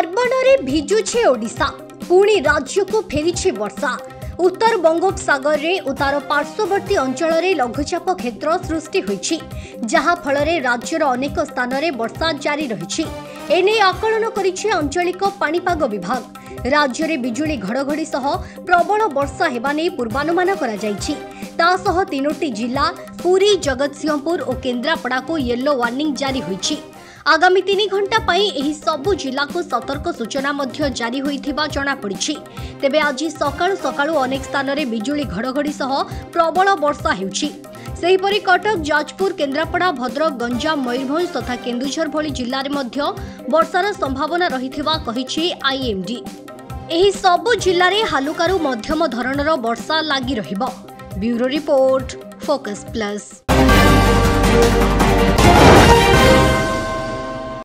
ପାର୍ବଣରେ ଭିଜୁଛି ଓଡ଼ିଶା। ପୁଣି ରାଜ୍ୟକୁ ଫେରିଛି ବର୍ଷା। ଉତ୍ତର ବଙ୍ଗୋପସାଗରରେ ଓ ତାର ପାର୍ଶ୍ୱବର୍ତ୍ତୀ ଅଞ୍ଚଳରେ ଲଘୁଚାପ କ୍ଷେତ୍ର ସୃଷ୍ଟି ହୋଇଛି ଯାହାଫଳରେ ରାଜ୍ୟର ଅନେକ ସ୍ଥାନରେ ବର୍ଷା ଜାରି ରହିଛି। ଏନେଇ ଆକଳନ କରିଛି ଆଞ୍ଚଳିକ ପାଣିପାଗ ବିଭାଗ। ରାଜ୍ୟରେ ବିଜୁଳି ଘଡ଼ଘଡ଼ି ସହ ପ୍ରବଳ ବର୍ଷା ହେବା ନେଇ ପୂର୍ବାନୁମାନ କରାଯାଇଛି। ତା ସହ ତିନୋଟି ଜିଲ୍ଲା ପୁରୀ ଜଗତସିଂହପୁର ଓ କେନ୍ଦ୍ରାପଡ଼ାକୁ ୟେଲୋ ୱାର୍ଣ୍ଣିଂ ଜାରି ହୋଇଛି। ଆଗାମୀ ତିନି ଘଣ୍ଟା ପାଇଁ ଏହି ସବୁ ଜିଲ୍ଲାକୁ ସତର୍କ ସୂଚନା ମଧ୍ୟ ଜାରି ହୋଇଥିବା ଜଣାପଡ଼ିଛି ତେବେ ଆଜି ସକାଳୁ ସକାଳୁ ଅନେକ ସ୍ଥାନରେ ବିଜୁଳି ଘଡ଼ଘଡ଼ି ସହ ପ୍ରବଳ ବର୍ଷା ହେଉଛି। ସେହିପରି କଟକ ଯାଜପୁର କେନ୍ଦ୍ରାପଡ଼ା ଭଦ୍ରକ ଗଞ୍ଜାମ ମୟୂରଭଞ୍ଜ ତଥା କେନ୍ଦୁଝର ଭଳି ଜିଲ୍ଲାରେ ମଧ୍ୟ ବର୍ଷାର ସମ୍ଭାବନା ରହିଥିବା କହିଛି ଆଇଏମ୍ଡି। ଏହି ସବୁ ଜିଲ୍ଲାରେ ହାଲୁକାରୁ ମଧ୍ୟମ ଧରଣର ବର୍ଷା ଲାଗି ରହିବ। Bureau report focus plus.